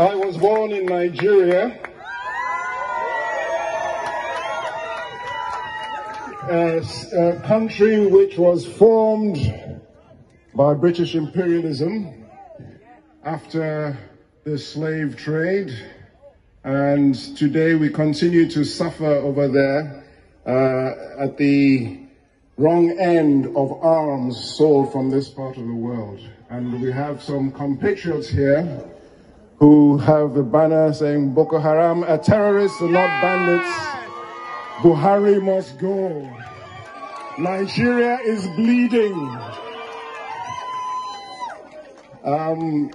I was born in Nigeria. A, a country which was formed by British imperialism after the slave trade. And today we continue to suffer over there uh, at the wrong end of arms sold from this part of the world. And we have some compatriots here who have a banner saying Boko Haram are terrorists not bandits. Buhari must go. Nigeria is bleeding. Um,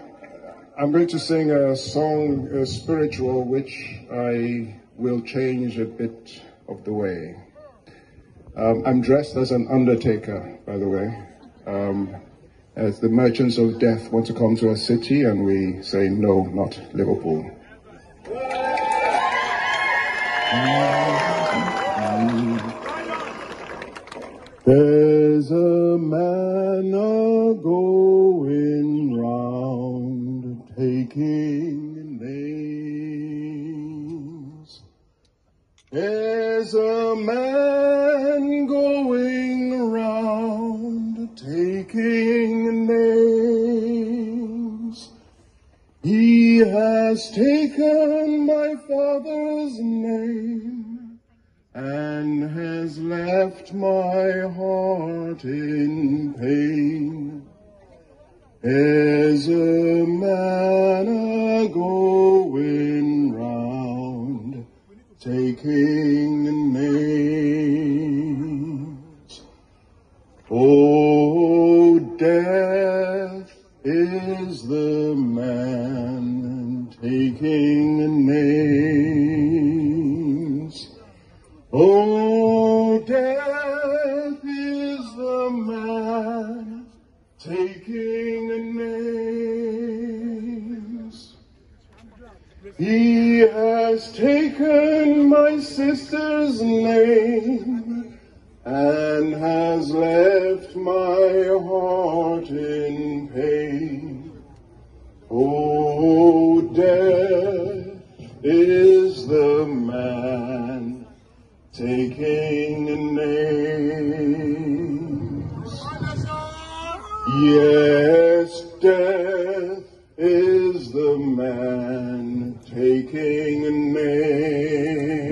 I'm going to sing a song, a spiritual, which I will change a bit of the way. Um, I'm dressed as an undertaker, by the way. Um, as the merchants of death want to come to a city, and we say, no, not Liverpool. There's a man a going round taking names. There's a man going around taking has taken my father's name and has left my heart in pain. There's a man a going round taking taking names. He has taken my sister's name and has left my heart in pain. Oh, death is the man taking names. Death is the man taking names.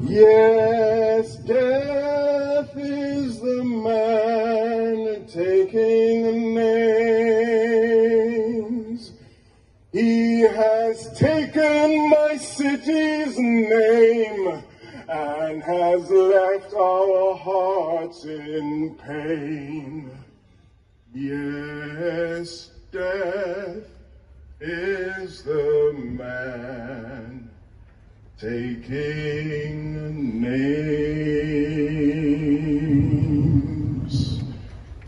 Yes, death is the man taking names. He has taken my city's name and has left our hearts in pain. Yes, death is the man taking names.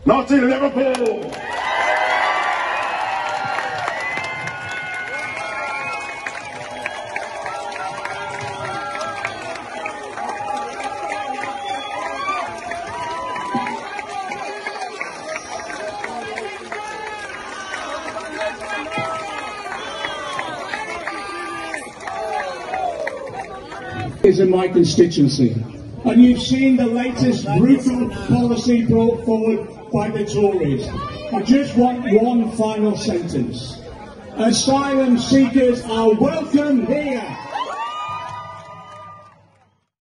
Not in Liverpool! Is in my constituency. And you've seen the latest brutal policy brought forward by the Tories. I just want one final sentence. Asylum seekers are welcome here.